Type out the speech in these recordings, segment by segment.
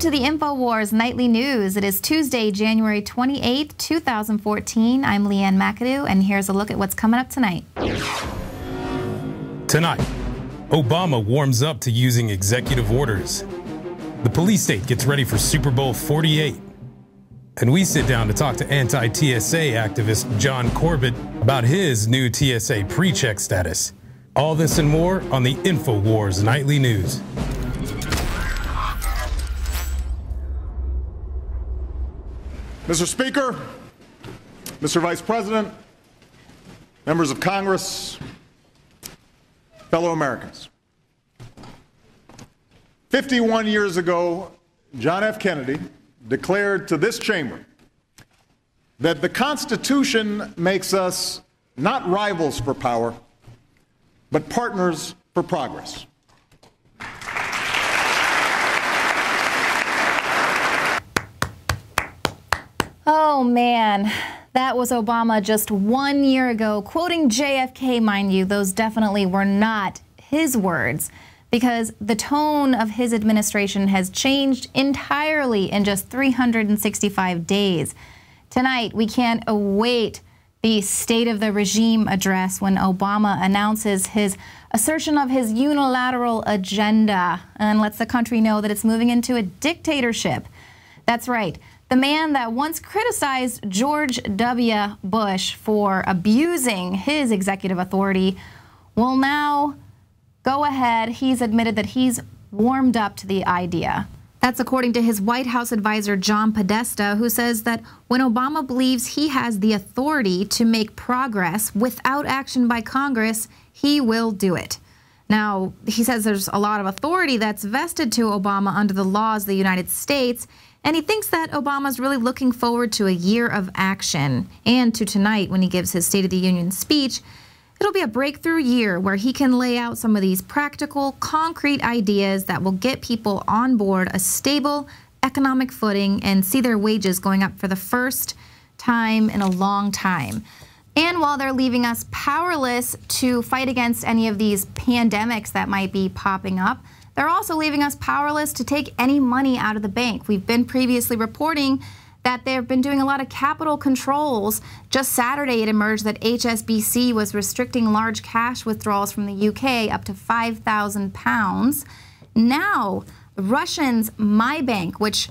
to the InfoWars Nightly News. It is Tuesday, January 28, 2014. I'm Leanne McAdoo, and here's a look at what's coming up tonight. Tonight, Obama warms up to using executive orders. The police state gets ready for Super Bowl 48. And we sit down to talk to anti TSA activist John Corbett about his new TSA pre check status. All this and more on the InfoWars Nightly News. Mr. Speaker, Mr. Vice President, members of Congress, fellow Americans. 51 years ago, John F. Kennedy declared to this chamber that the Constitution makes us not rivals for power, but partners for progress. Oh man, that was Obama just one year ago, quoting JFK, mind you. Those definitely were not his words because the tone of his administration has changed entirely in just 365 days. Tonight, we can't await the State of the Regime address when Obama announces his assertion of his unilateral agenda and lets the country know that it's moving into a dictatorship. That's right. The man that once criticized George W. Bush for abusing his executive authority will now go ahead. He's admitted that he's warmed up to the idea. That's according to his White House advisor, John Podesta, who says that when Obama believes he has the authority to make progress without action by Congress, he will do it. Now, he says there's a lot of authority that's vested to Obama under the laws of the United States, and he thinks that Obama's really looking forward to a year of action and to tonight when he gives his State of the Union speech. It'll be a breakthrough year where he can lay out some of these practical, concrete ideas that will get people on board a stable economic footing and see their wages going up for the first time in a long time. And while they're leaving us powerless to fight against any of these pandemics that might be popping up, they're also leaving us powerless to take any money out of the bank. We've been previously reporting that they've been doing a lot of capital controls. Just Saturday, it emerged that HSBC was restricting large cash withdrawals from the UK up to 5,000 pounds. Now, Russians, My Bank, which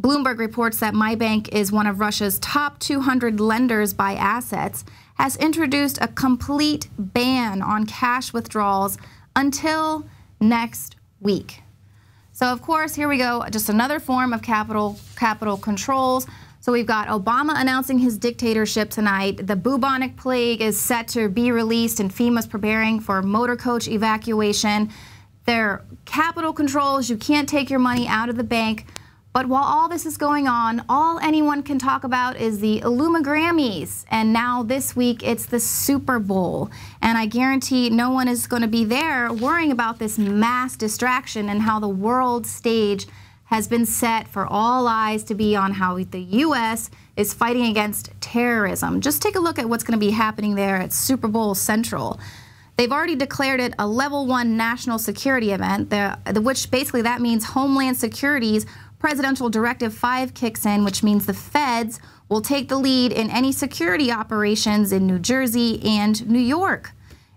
Bloomberg reports that My Bank is one of Russia's top 200 lenders by assets, has introduced a complete ban on cash withdrawals until next week. So of course, here we go, just another form of capital capital controls. So we've got Obama announcing his dictatorship tonight. The bubonic plague is set to be released, and FEMA's preparing for motor coach evacuation. There are capital controls. You can't take your money out of the bank. But while all this is going on, all anyone can talk about is the Illuma Grammys. And now this week, it's the Super Bowl. And I guarantee no one is going to be there worrying about this mass distraction and how the world stage has been set for all eyes to be on how the U.S. is fighting against terrorism. Just take a look at what's going to be happening there at Super Bowl Central. They've already declared it a level one national security event, which basically that means Homeland Security's Presidential Directive 5 kicks in, which means the feds will take the lead in any security operations in New Jersey and New York.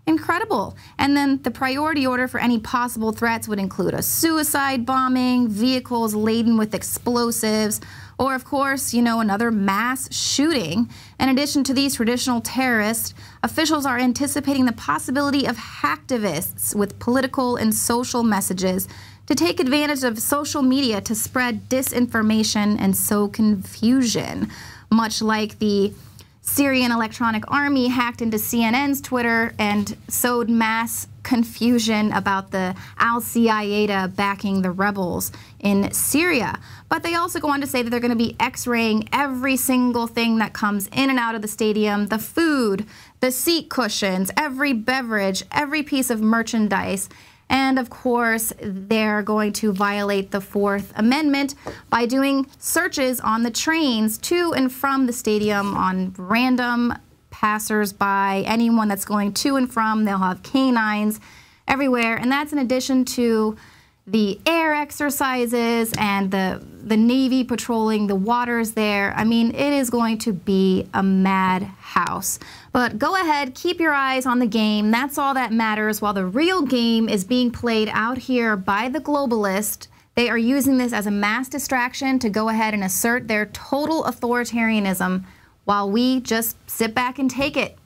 Incredible. And then the priority order for any possible threats would include a suicide bombing, vehicles laden with explosives, or, of course, you know, another mass shooting. In addition to these traditional terrorists, officials are anticipating the possibility of hacktivists with political and social messages to take advantage of social media to spread disinformation and sow confusion, much like the Syrian Electronic Army hacked into CNN's Twitter and sowed mass confusion about the Al Qaeda backing the rebels in Syria. But they also go on to say that they're going to be x raying every single thing that comes in and out of the stadium the food, the seat cushions, every beverage, every piece of merchandise. And of course, they're going to violate the Fourth Amendment by doing searches on the trains to and from the stadium on random passersby, anyone that's going to and from. They'll have canines everywhere. And that's in addition to the air exercises and the the Navy patrolling the waters there. I mean, it is going to be a mad house. But go ahead, keep your eyes on the game. That's all that matters. While the real game is being played out here by the globalist, they are using this as a mass distraction to go ahead and assert their total authoritarianism while we just sit back and take it.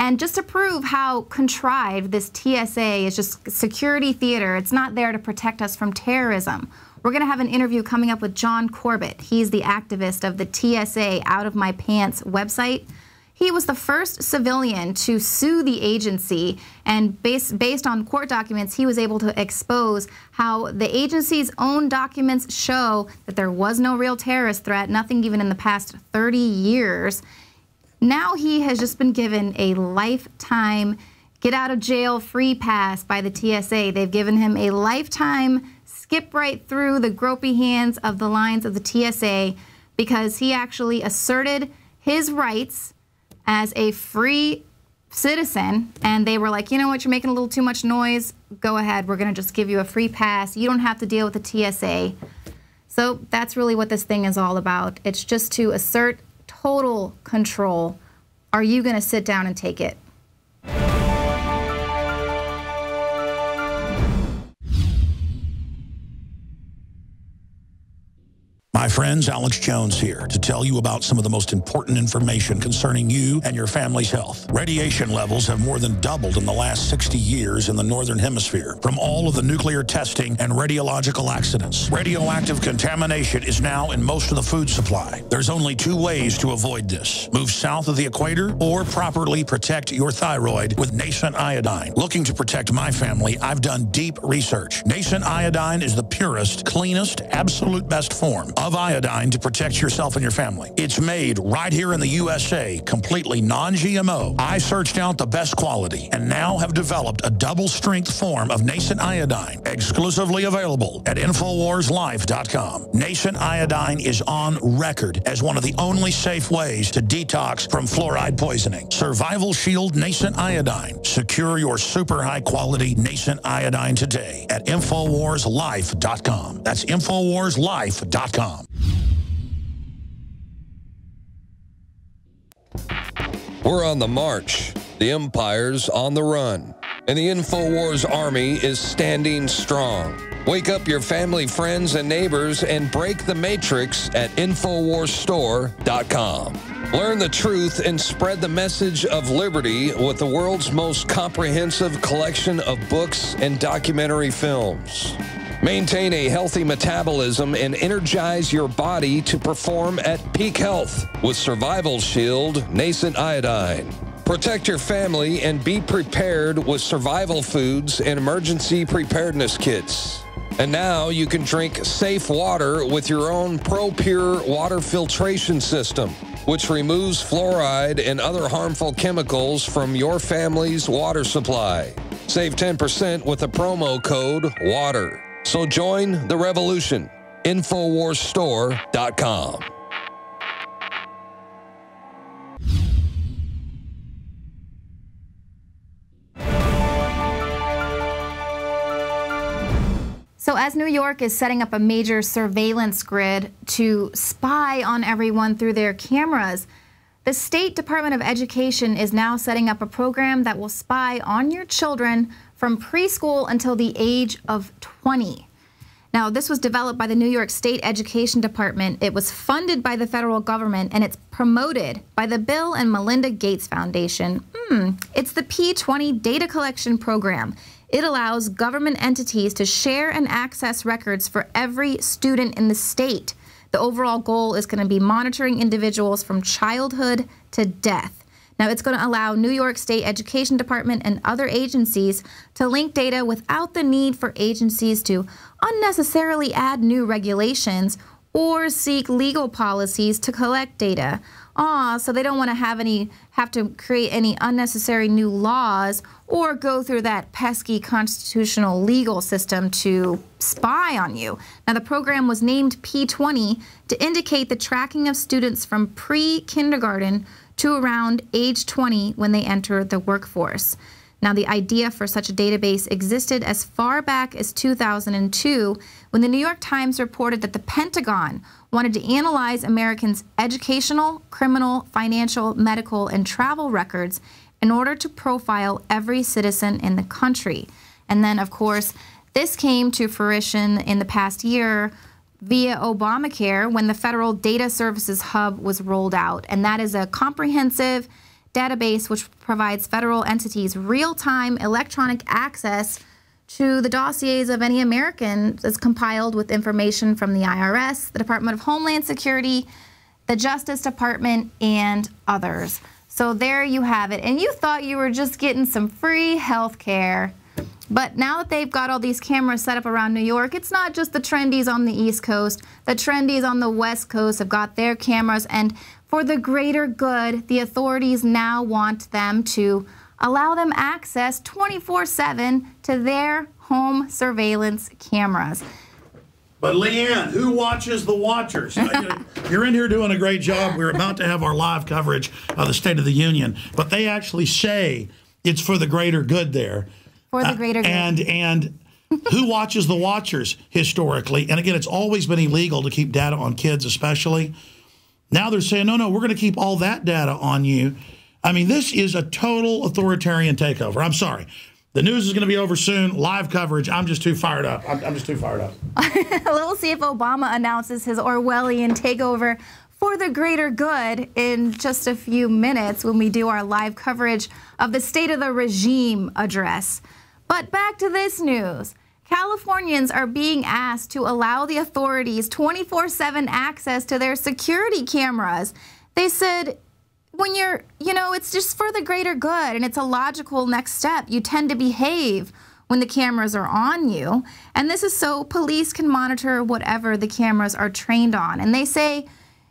And just to prove how contrived this TSA is just security theater, it's not there to protect us from terrorism. We're going to have an interview coming up with John Corbett. He's the activist of the TSA Out of My Pants website. He was the first civilian to sue the agency, and based, based on court documents, he was able to expose how the agency's own documents show that there was no real terrorist threat, nothing even in the past 30 years. Now he has just been given a lifetime get out of jail free pass by the TSA. They've given him a lifetime skip right through the gropey hands of the lines of the TSA because he actually asserted his rights as a free citizen and they were like, you know what, you're making a little too much noise. Go ahead, we're going to just give you a free pass. You don't have to deal with the TSA. So that's really what this thing is all about. It's just to assert total control. Are you going to sit down and take it? Friends, Alex Jones here to tell you about some of the most important information concerning you and your family's health. Radiation levels have more than doubled in the last 60 years in the Northern Hemisphere from all of the nuclear testing and radiological accidents. Radioactive contamination is now in most of the food supply. There's only two ways to avoid this. Move south of the equator or properly protect your thyroid with nascent iodine. Looking to protect my family, I've done deep research. Nascent iodine is the purest, cleanest, absolute best form of iodine to protect yourself and your family. It's made right here in the USA, completely non-GMO. I searched out the best quality and now have developed a double-strength form of nascent iodine, exclusively available at InfoWarsLife.com. Nascent iodine is on record as one of the only safe ways to detox from fluoride poisoning. Survival Shield Nascent Iodine. Secure your super high-quality nascent iodine today at InfoWarsLife.com. That's InfoWarsLife.com. We're on the march. The Empire's on the run. And the InfoWars Army is standing strong. Wake up your family, friends, and neighbors and break the matrix at InfoWarsStore.com. Learn the truth and spread the message of liberty with the world's most comprehensive collection of books and documentary films. Maintain a healthy metabolism and energize your body to perform at peak health with Survival Shield Nascent Iodine. Protect your family and be prepared with survival foods and emergency preparedness kits. And now you can drink safe water with your own ProPure water filtration system, which removes fluoride and other harmful chemicals from your family's water supply. Save 10% with the promo code WATER. So join the revolution. InfoWarsStore.com. So, as New York is setting up a major surveillance grid to spy on everyone through their cameras, the State Department of Education is now setting up a program that will spy on your children from preschool until the age of 20. Now, this was developed by the New York State Education Department. It was funded by the federal government and it's promoted by the Bill and Melinda Gates Foundation. Hmm, it's the P20 Data Collection Program. It allows government entities to share and access records for every student in the state. The overall goal is going to be monitoring individuals from childhood to death. Now, it's going to allow New York State Education Department and other agencies to link data without the need for agencies to unnecessarily add new regulations or seek legal policies to collect data. Ah, so they don't want to have any have to create any unnecessary new laws or go through that pesky constitutional legal system to spy on you. Now the program was named P20 to indicate the tracking of students from pre-kindergarten to around age 20 when they enter the workforce. Now, the idea for such a database existed as far back as 2002 when the New York Times reported that the Pentagon wanted to analyze Americans' educational, criminal, financial, medical, and travel records in order to profile every citizen in the country. And then, of course, this came to fruition in the past year via Obamacare when the Federal Data Services Hub was rolled out. And that is a comprehensive database which provides federal entities real-time electronic access to the dossiers of any American that's compiled with information from the IRS, the Department of Homeland Security, the Justice Department, and others. So there you have it. And you thought you were just getting some free health care. But now that they've got all these cameras set up around New York, it's not just the trendies on the East Coast. The trendies on the West Coast have got their cameras. And for the greater good, the authorities now want them to allow them access 24 7 to their home surveillance cameras. But Leanne, who watches the watchers? You're in here doing a great job. We're about to have our live coverage of the State of the Union, but they actually say it's for the greater good there. For the greater uh, good. And and who watches the watchers historically? And again, it's always been illegal to keep data on kids, especially. Now they're saying, no, no, we're going to keep all that data on you. I mean, this is a total authoritarian takeover. I'm sorry. The news is going to be over soon. Live coverage. I'm just too fired up. I'm, I'm just too fired up. we'll see if Obama announces his Orwellian takeover for the greater good in just a few minutes when we do our live coverage of the State of the Regime address. But back to this news. Californians are being asked to allow the authorities 24 7 access to their security cameras. They said when you're, you know, it's just for the greater good and it's a logical next step. You tend to behave when the cameras are on you. And this is so police can monitor whatever the cameras are trained on. And they say,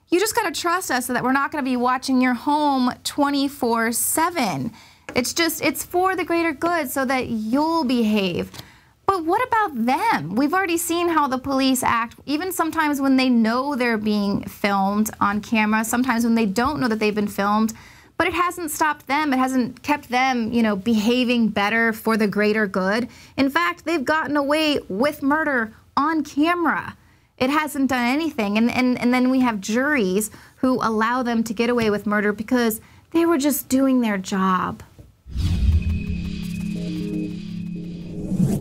you just got to trust us so that we're not going to be watching your home 24 7. It's just, it's for the greater good so that you'll behave. But what about them? We've already seen how the police act, even sometimes when they know they're being filmed on camera, sometimes when they don't know that they've been filmed. But it hasn't stopped them. It hasn't kept them, you know, behaving better for the greater good. In fact, they've gotten away with murder on camera. It hasn't done anything. And, and, and then we have juries who allow them to get away with murder because they were just doing their job.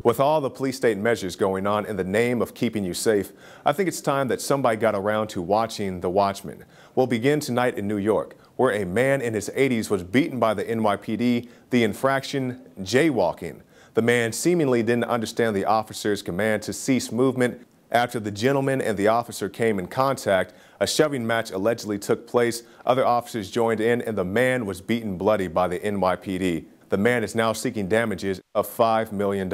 With all the police state measures going on in the name of keeping you safe, I think it's time that somebody got around to watching The Watchmen. We'll begin tonight in New York, where a man in his 80s was beaten by the NYPD, the infraction jaywalking. The man seemingly didn't understand the officer's command to cease movement. After the gentleman and the officer came in contact, a shoving match allegedly took place. Other officers joined in, and the man was beaten bloody by the NYPD. The man is now seeking damages of $5 million.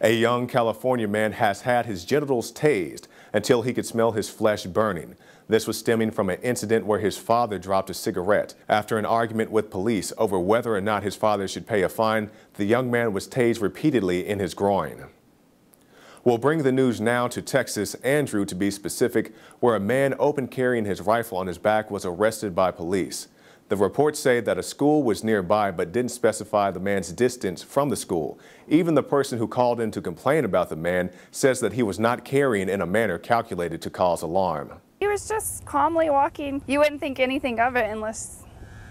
A young California man has had his genitals tased until he could smell his flesh burning. This was stemming from an incident where his father dropped a cigarette. After an argument with police over whether or not his father should pay a fine, the young man was tased repeatedly in his groin. We'll bring the news now to Texas, Andrew to be specific, where a man open carrying his rifle on his back was arrested by police. The reports say that a school was nearby but didn't specify the man's distance from the school. Even the person who called in to complain about the man says that he was not carrying in a manner calculated to cause alarm. He was just calmly walking. You wouldn't think anything of it unless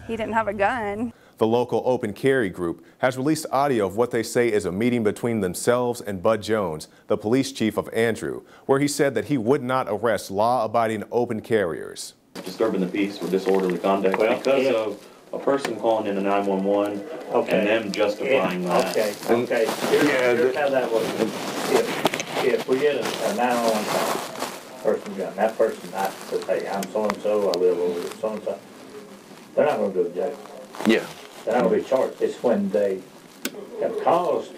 he didn't have a gun. The local open carry group has released audio of what they say is a meeting between themselves and Bud Jones, the police chief of Andrew, where he said that he would not arrest law-abiding open carriers disturbing the peace or disorderly conduct Well, because if- of a person calling in a 911 Okay. and them justifying Yeah, that. Okay, okay, here's, here's how that works. If, if we get a, a nine-one call, person gun, that person, I says, hey, I'm so-and-so, I live over at so-and-so, they're not gonna go to jail. Yeah. They're not gonna be charged. It's when they have caused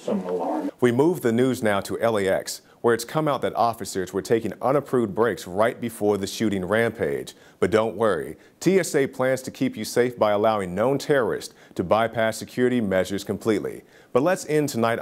some alarm. We move the news now to LAX, where it's come out that officers were taking unapproved breaks right before the shooting rampage. But don't worry, TSA plans to keep you safe by allowing known terrorists to bypass security measures completely. But let's end tonight